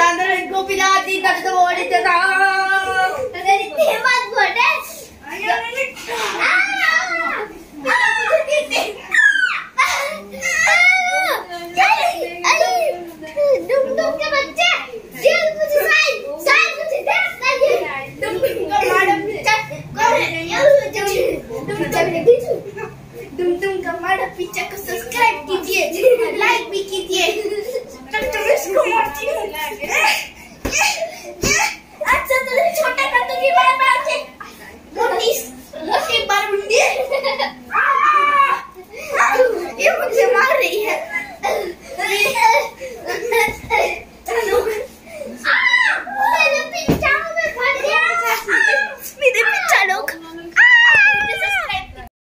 चंद्र गोपीनाथ जी दर्द बोलते था तेरी बात बोले तुम तुम कमाड़ा पिक्चर को सब्सक्राइब कीजिए लाइक भी कीजिए।